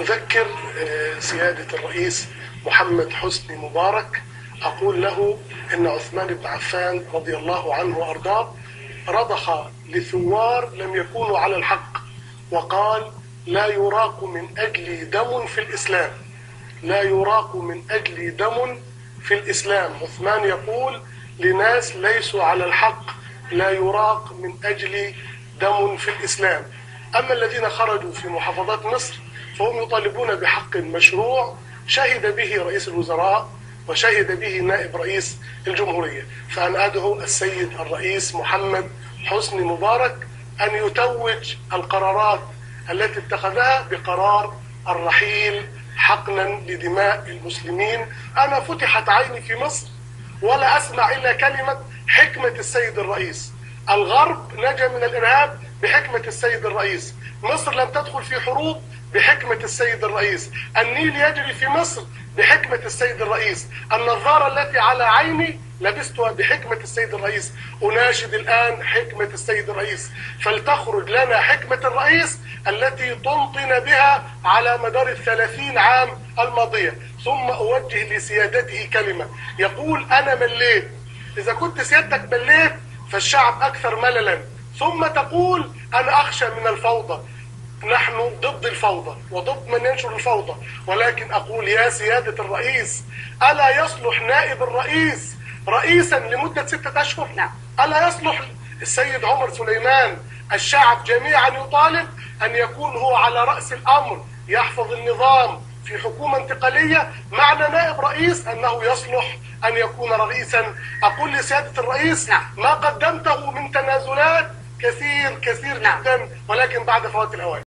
أذكر سيادة الرئيس محمد حسني مبارك أقول له إن عثمان بن عفان رضي الله عنه وأرضاه رضخ لثوار لم يكونوا على الحق وقال لا يراق من أجلي دم في الإسلام لا يراق من أجلي دم في الإسلام. عثمان يقول لناس ليسوا على الحق لا يراق من أجل دم في الإسلام. أما الذين خرجوا في محافظات مصر فهم يطالبون بحق مشروع شهد به رئيس الوزراء وشهد به نائب رئيس الجمهورية. فأنا أدعو السيد الرئيس محمد حسني مبارك أن يتوج القرارات التي اتخذها بقرار الرحيل حقنا لدماء المسلمين. أنا فتحت عيني في مصر ولا أسمع إلا كلمة حكمة السيد الرئيس. الغرب نجا من الإرهاب بحكمة السيد الرئيس. مصر لم تدخل في حروب بحكمة السيد الرئيس. النيل يجري في مصر بحكمة السيد الرئيس. النظارة التي على عيني لبستها بحكمة السيد الرئيس. أناشد الآن حكمة السيد الرئيس. فلتخرج لنا حكمة الرئيس التي تنطن بها على مدار الثلاثين عام الماضية. ثم أوجه لسيادته كلمة. يقول أنا مليت. إذا كنت سيادتك مليت فالشعب أكثر مللا. ثم تقول أنا أخشى من الفوضى نحن ضد الفوضى وضد من ينشر الفوضى ولكن أقول يا سيادة الرئيس ألا يصلح نائب الرئيس رئيسا لمدة ستة أشهر نعم. ألا يصلح السيد عمر سليمان الشعب جميعا يطالب أن يكون هو على رأس الأمر يحفظ النظام في حكومة انتقالية معنى نائب رئيس أنه يصلح أن يكون رئيسا أقول لسيادة الرئيس نعم. ما قدمته من تنازلات كثير كثير نعم. جدا ولكن بعد فوات الأوان